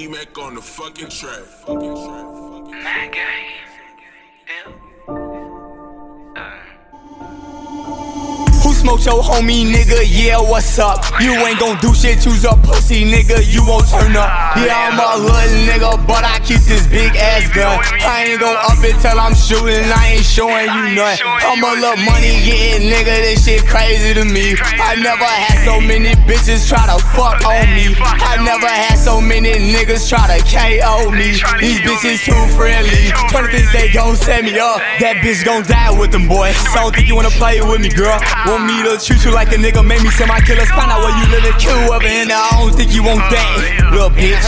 D-Mac on the fucking track. Fucking track. Fucking track. Who smoked your homie, nigga? Yeah, what's up? You ain't gon' do shit, choose a pussy, nigga. You won't turn up. Yeah, I'm a little nigga, but I keep this big ass gun. I ain't gon' up it till I'm shooting, I ain't showing you nothing. I'm a little money getting nigga, this shit crazy to me. I never had so many bitches try to fuck on me. I never had so many niggas try to KO me. These bitches too friendly. Trying to think they gon' set me up. That bitch gon' die with them, boy. So don't think you wanna play with me, girl. Want me to treat you like a nigga, make me send my killers. Find out where you live and kill in there. I don't think you want that, little bitch.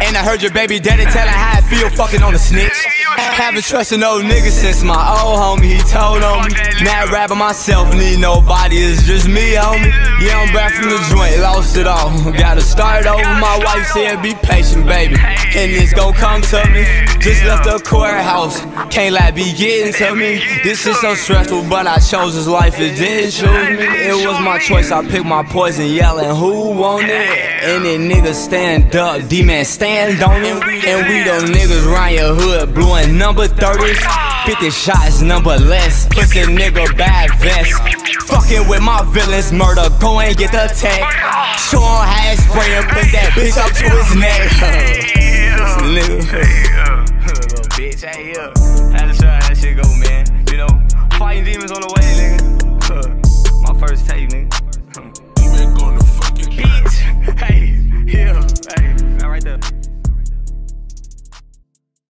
And I heard your baby daddy tellin' how I feel fucking on a snitch. Haven't trusted no nigga since my old homie, he told on me. Not rapping myself, need nobody, it's just me, homie. Yeah, I'm back from the joint, lost it all. Gotta start over, my wife said be patient, baby. And it's gon' come to me. Just left the courthouse, can't lie, be getting to me. This is so stressful, but I chose this life, it didn't choose me. It was my choice, I picked my poison, yelling, who want it? Any nigga stand up, D-man stand on it. And we the niggas round your hood, number 30s. 50 shots, number less. Pussy nigga bad vest. Fucking with my villains, murder, go and get the tag. Show him how to spray and put that bitch up to his neck. Little bitch, hey, yeah. Had to show how that shit go, man. You know, fighting demons on the way, nigga. My first tape, nigga.